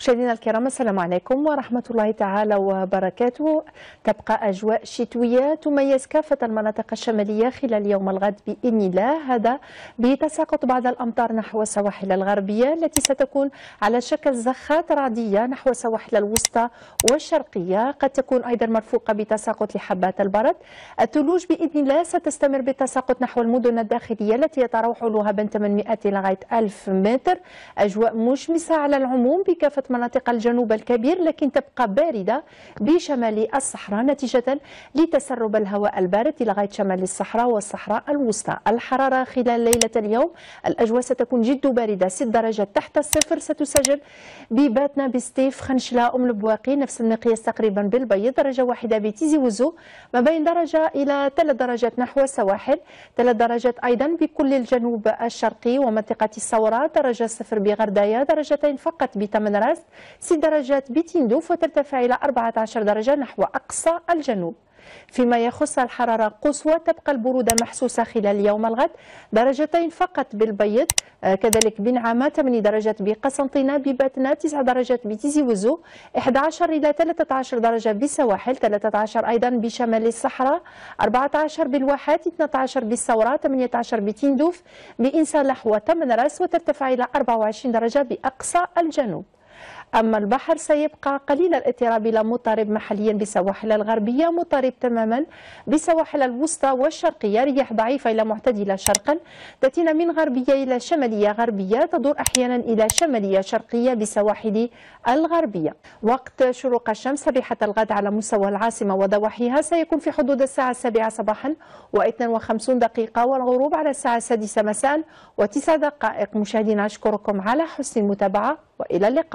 مشاهدينا الكرام السلام عليكم ورحمة الله تعالى وبركاته. تبقى أجواء شتوية تميز كافة المناطق الشمالية خلال يوم الغد بإذن الله. هذا بتساقط بعض الأمطار نحو السواحل الغربية التي ستكون على شكل زخات رعدية نحو السواحل الوسطى والشرقية. قد تكون أيضا مرفوقة بتساقط لحبات البرد. الثلوج بإذن الله ستستمر بالتساقط نحو المدن الداخلية التي يتراوح علوها بين 800 لغاية 1000 متر. أجواء مشمسة على العموم بكافة مناطق الجنوب الكبير لكن تبقى باردة بشمال الصحراء نتيجة لتسرب الهواء البارد لغاية شمال الصحراء والصحراء الوسطى. الحرارة خلال ليلة اليوم الأجواء ستكون جد باردة 6 درجات تحت الصفر. ستسجل بباتنا بستيف خنشلة أم البواقي نفس المقياس تقريبا بالبيض. درجة واحدة بتيزي وزو ما بين درجة إلى 3 درجات نحو السواحل. 3 درجات أيضا بكل الجنوب الشرقي ومنطقة الصورة. درجة صفر بغردايا درجتين فقط بتمن الوسط 6 درجات بتندوف وترتفع إلى 14 درجة نحو أقصى الجنوب. فيما يخص الحرارة قصوى تبقى البرودة محسوسة خلال يوم الغد. درجتين فقط بالبيض. آه كذلك بنعامة 8 درجات بقسنطينة بباتنا 9 درجات بتيزي وزو 11 إلى 13 درجة بالسواحل 13 أيضا بشمال الصحراء 14 بالواحات 12 بالثورة 18 بتندوف بإنسان وتمن رأس وترتفع إلى 24 درجة بأقصى الجنوب. أما البحر سيبقى قليل الاضطراب إلى مضطرب محليا بالسواحل الغربية مضطرب تماما بالسواحل الوسطى والشرقية. رياح ضعيفة إلى معتدلة شرقا تأتينا من غربية إلى شمالية غربية تدور أحيانا إلى شمالية شرقية بسواحل الغربية. وقت شروق الشمس ريحة الغد على مستوى العاصمة وضواحيها سيكون في حدود الساعة السابعة صباحا و52 دقيقة والغروب على الساعة السادسة مساء وتسع دقائق. مشاهدينا أشكركم على حسن المتابعة وإلى اللقاء.